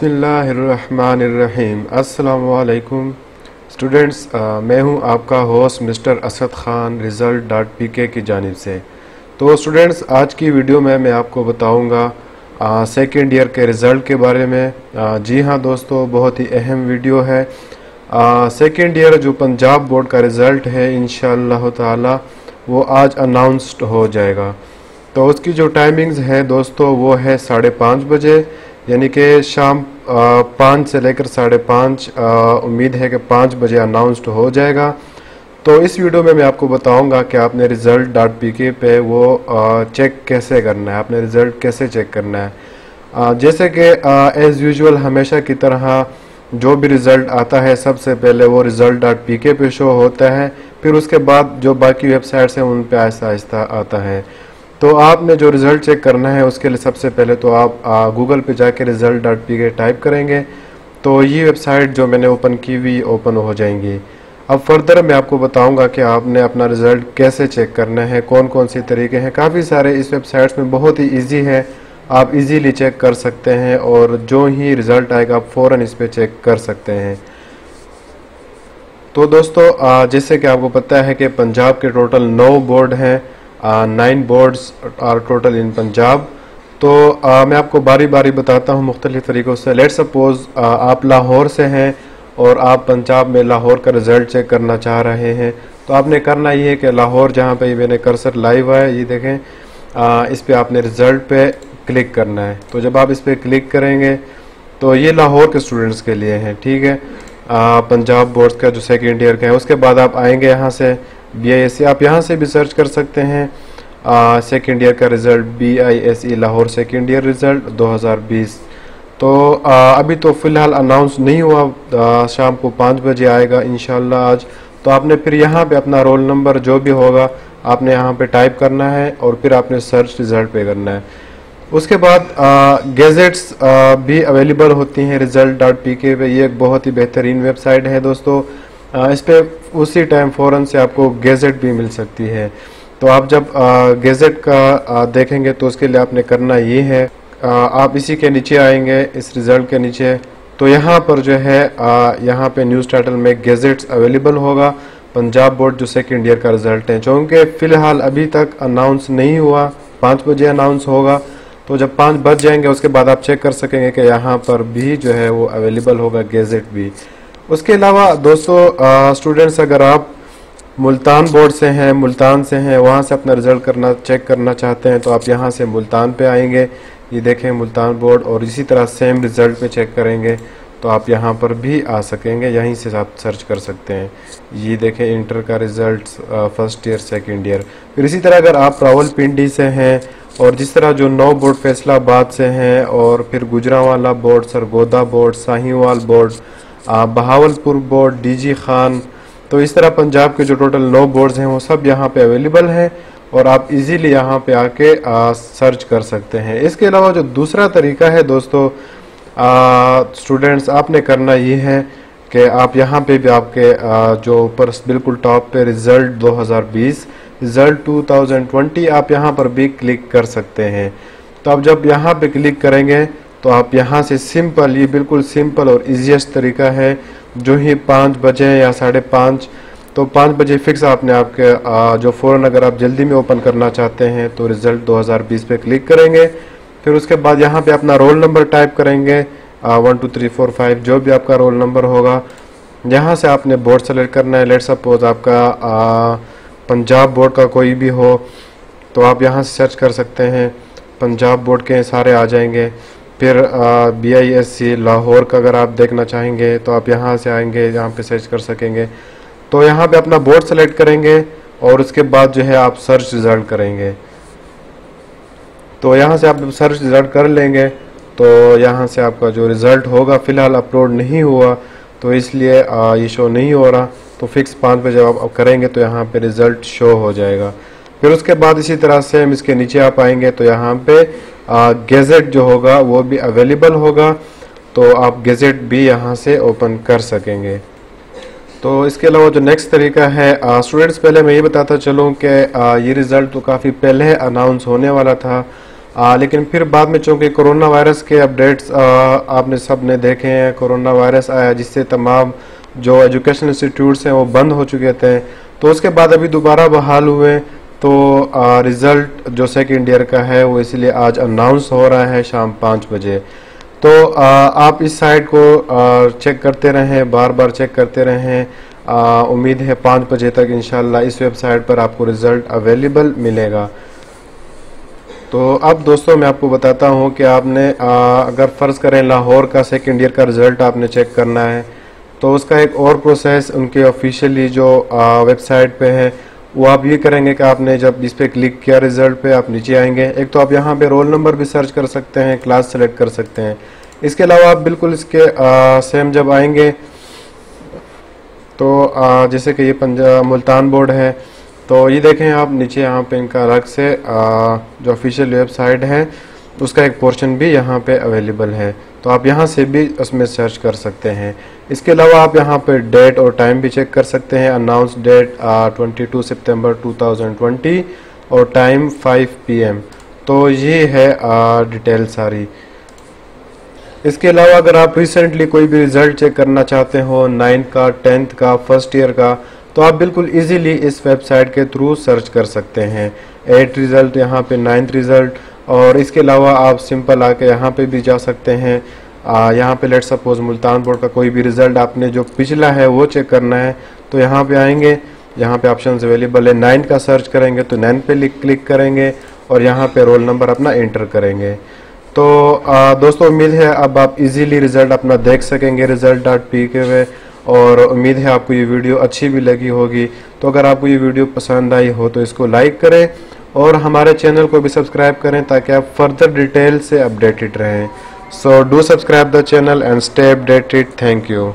बसमीम असलकुम स्टूडेंट्स मैं हूँ आपका host mister Asad Khan result dot P K की जानब से। तो स्टूडेंट्स आज की वीडियो में मैं आपको बताऊँगा सेकेंड ईयर के रिज़ल्ट के बारे में। आ, जी हाँ दोस्तों बहुत ही अहम वीडियो है। सेकेंड ईयर जो पंजाब बोर्ड का रिज़ल्ट है इन ताला वो आज अनाउंसड हो जाएगा। तो उसकी जो टाइमिंग्स है दोस्तों वो है साढ़े पाँच बजे। यानी कि शाम पाँच से लेकर साढ़े पाँच उम्मीद है कि पाँच बजे अनाउंसड हो जाएगा। तो इस वीडियो में मैं आपको बताऊँगा कि आपने रिज़ल्ट डॉट पी के पे वो चेक कैसे करना है, आपने रिज़ल्ट कैसे चेक करना है। जैसे कि एज़ यूजुअल हमेशा की तरह जो भी रिज़ल्ट आता है, सबसे पहले वो रिज़ल्ट डॉट पी के पे शो होता है, फिर उसके बाद जो बाकी वेबसाइट्स हैं उन पे आहिस्ता आहिस्ता आता है। तो आपने जो रिज़ल्ट चेक करना है, उसके लिए सबसे पहले तो आप गूगल पे जाके result dot P K type करेंगे। तो ये वेबसाइट जो मैंने ओपन की हुई ओपन हो जाएँगी। अब फर्दर मैं आपको बताऊँगा कि आपने अपना रिज़ल्ट कैसे चेक करना है कौन कौन से तरीके हैं। काफ़ी सारे इस वेबसाइट्स में बहुत ही ईजी है। आप इजीली चेक कर सकते हैं और जो ही रिज़ल्ट आएगा, आप फ़ौरन इस पर चेक कर सकते हैं। तो दोस्तों जैसे कि आपको पता है कि पंजाब के टोटल नौ बोर्ड हैं। Nine boards are total in Punjab तो uh, मैं आपको बारी बारी बताता हूँ मुख्तलिफ़ तरीक़ों से। लेट सपोज़ आप लाहौर से हैं और आप पंजाब में लाहौर का रिज़ल्ट चेक करना चाह रहे हैं। तो आपने करना ये है कि लाहौर जहाँ पे मैंने कर्सर लाइव है ये देखें आ, इस पर आपने रिज़ल्ट पे क्लिक करना है। तो जब आप इस पर क्लिक करेंगे तो ये लाहौर के स्टूडेंट्स के लिए हैं ठीक है? आ, पंजाब बोर्ड का जो सेकेंड ईयर का है उसके बाद आप आएँगे यहाँ से बी आई एस आप यहाँ से भी सर्च कर सकते हैं सेकेंड ईयर का result B I S E Lahore second year result 2020 तो आ, अभी तो फ़िलहाल अनाउंस नहीं हुआ आ, शाम को पाँच बजे आएगा इन आज। तो आपने फिर यहाँ पे अपना रोल नंबर जो भी होगा आपने यहाँ पे टाइप करना है और फिर आपने सर्च रिज़ल्ट पे करना है। उसके बाद गैजेट्स भी अवेलेबल होती हैं रिज़ल्ट डॉट पी के पे। ये एक बहुत ही बेहतरीन वेबसाइट है दोस्तों। आ, इस पर उसी टाइम फ़ौरन से आपको गेज़ेट भी मिल सकती है। तो आप जब गेज़ेट का देखेंगे तो उसके लिए आपने करना ये है आप इसी के नीचे आएँगे, इस रिज़ल्ट के नीचे। तो यहाँ पर जो है यहाँ पे न्यूज़ टाइटल में गेजेट्स अवेलेबल होगा। पंजाब बोर्ड जो सेकेंड ईयर का रिज़ल्ट है। चूँकि फ़िलहाल अभी तक अनाउंस नहीं हुआ, पाँच बजे अनाउंस होगा। तो जब पाँच बज जाएँगे, उसके बाद आप चेक कर सकेंगे कि यहाँ पर भी जो है वो अवेलेबल होगा गेजेट भी। उसके अलावा दोस्तों स्टूडेंट्स अगर आप मुल्तान बोर्ड से हैं, मुल्तान से हैं, वहाँ से अपना रिज़ल्ट करना चेक करना चाहते हैं तो आप यहाँ से मुल्तान पे आएँगे। ये देखें मुल्तान बोर्ड और इसी तरह सेम रिज़ल्ट पे चेक करेंगे तो आप यहाँ पर भी आ सकेंगे, यहीं से आप सर्च कर सकते हैं। ये देखें इंटर का result first year second year फिर इसी तरह अगर आप रावलपिंडी से हैं, और जिस तरह जो नौ बोर्ड फैसलाबाद से हैं, और फिर Gujranwala board Sargodha board Sahiwal board Bahawalpur board DG Khan तो इस तरह पंजाब के जो टोटल नौ बोर्ड्स हैं वो सब यहाँ पे अवेलेबल हैं और आप इजीली यहाँ पे आके आ, सर्च कर सकते हैं। इसके अलावा जो दूसरा तरीका है दोस्तों स्टूडेंट्स आपने करना ये है कि आप यहाँ पे भी आपके आ, जो ऊपर बिल्कुल टॉप पे रिज़ल्ट 2020 रिज़ल्ट 2020 आप यहाँ पर भी क्लिक कर सकते हैं। तो आप जब यहाँ पे क्लिक करेंगे तो आप यहाँ से सिंपल ये बिल्कुल सिंपल और इजीएस्ट तरीका है। जो ही पाँच बजे या साढ़े पाँच तो पाँच बजे फिक्स आपने आपके जो फ़ौरन अगर आप जल्दी में ओपन करना चाहते हैं तो रिज़ल्ट 2020 पे क्लिक करेंगे। फिर उसके बाद यहाँ पे अपना रोल नंबर टाइप करेंगे one two three four five जो भी आपका रोल नंबर होगा। यहाँ से आपने बोर्ड सेलेक्ट करना है। लेट सपोज़ आपका आ, पंजाब बोर्ड का कोई भी हो तो आप यहाँ से सर्च कर सकते हैं। पंजाब बोर्ड के सारे आ जाएँगे। फिर B I S C Lahore का अगर आप देखना चाहेंगे तो आप यहाँ से आएँगे, यहाँ पे सर्च कर सकेंगे। तो यहाँ पे अपना बोर्ड सेलेक्ट करेंगे और उसके बाद जो है आप सर्च रिज़ल्ट करेंगे। तो यहाँ से आप सर्च रिज़ल्ट कर लेंगे तो यहाँ से आपका जो रिज़ल्ट होगा फ़िलहाल अपलोड नहीं हुआ तो इसलिए ये शो नहीं हो रहा। तो फिक्स पाँच बजे आप करेंगे तो यहाँ पे रिज़ल्ट शो हो जाएगा। फिर उसके बाद इसी तरह से हम इसके नीचे आप आएँगे तो यहाँ पे गेजेट जो होगा वो भी अवेलेबल होगा तो आप गेजेट भी यहाँ से ओपन कर सकेंगे। तो इसके अलावा जो नेक्स्ट तरीका है स्टूडेंट्स पहले मैं ये बताता चलूँ कि ये रिज़ल्ट तो काफ़ी पहले अनाउंस होने वाला था आ, लेकिन फिर बाद में चूँकि कोरोना वायरस के अपडेट्स आपने सबने देखे हैं कोरोना वायरस आया जिससे तमाम जो एजुकेशन इंस्टीट्यूट्स हैं वो बंद हो चुके थे तो उसके बाद अभी दोबारा बहाल हुए तो आ, रिज़ल्ट जो सेकेंड ईयर का है वो इसलिए आज अनाउंस हो रहा है शाम पाँच बजे। तो आ, आप इस साइट को आ, चेक करते रहें बार बार चेक करते रहें। उम्मीद है पाँच बजे तक इंशाल्लाह इस वेबसाइट पर आपको रिज़ल्ट अवेलेबल मिलेगा। तो अब दोस्तों मैं आपको बताता हूँ कि आपने आ, अगर फ़र्ज़ करें लाहौर का सेकेंड ईयर का रिज़ल्ट आपने चेक करना है तो उसका एक और प्रोसेस उनके ऑफिशियली जो वेबसाइट पे है वो आप ये करेंगे कि आपने जब इस पर क्लिक किया रिज़ल्ट पे आप नीचे आएँगे। एक तो आप यहाँ पे रोल नंबर भी सर्च कर सकते हैं क्लास सेलेक्ट कर सकते हैं। इसके अलावा आप बिल्कुल इसके आ, सेम जब आएँगे तो आ, जैसे कि ये पंजाब मुल्तान बोर्ड है तो ये देखें आप नीचे यहाँ पे इनका अलग से आ, जो ऑफिशियल वेबसाइट है उसका एक पोर्शन भी यहाँ पे अवेलेबल है। तो आप यहाँ से भी उसमें सर्च कर सकते हैं। इसके अलावा आप यहाँ पे डेट और टाइम भी चेक कर सकते हैं। अनाउंस डेट ट्वेंटी टू सितंबर टू और टाइम 5 पीएम तो ये है डिटेल सारी। इसके अलावा अगर आप रिसेंटली कोई भी रिज़ल्ट चेक करना चाहते हो नाइन्थ का टेंथ का फ़र्स्ट ईयर का तो आप बिल्कुल इजीली इस वेबसाइट के थ्रू सर्च कर सकते हैं। एट रिज़ल्ट यहाँ पे नाइन्थ रिज़ल्ट और इसके अलावा आप सिंपल आके यहाँ पे भी जा सकते हैं। यहाँ पे लेट सपोज़ मुल्तान बोर्ड का कोई भी रिज़ल्ट आपने जो पिछला है वो चेक करना है तो यहाँ पे आएँगे। यहाँ पे ऑप्शन अवेलेबल है। नाइन का सर्च करेंगे तो नाइन पे क्लिक करेंगे और यहाँ पे रोल नंबर अपना एंटर करेंगे। तो आ, दोस्तों उम्मीद है अब आप इजीली रिज़ल्ट अपना देख सकेंगे रिज़ल्ट डॉट पी के वे और उम्मीद है आपको ये वीडियो अच्छी भी लगी होगी। तो अगर आपको ये वीडियो पसंद आई हो तो इसको लाइक करें और हमारे चैनल को भी सब्सक्राइब करें ताकि आप फर्दर डिटेल से अपडेटेड रहें। So do subscribe the channel and stay updated thank you